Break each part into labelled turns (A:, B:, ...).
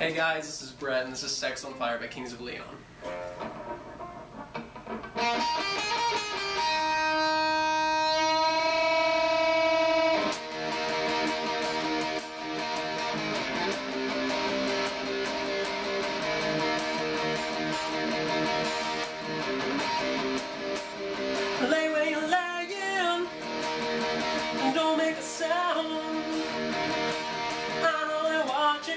A: Hey guys, this is Brett, and this is Sex on Fire by Kings of Leon. Lay where you're laying, and don't make a sound. I know they're watching,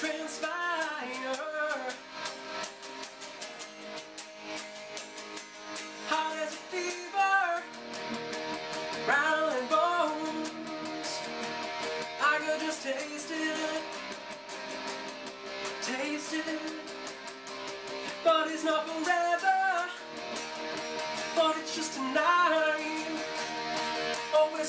A: transpire. Hot as a fever Rattling bones. I could just taste it Taste it. But it's not forever But it's just a night. Oh, we're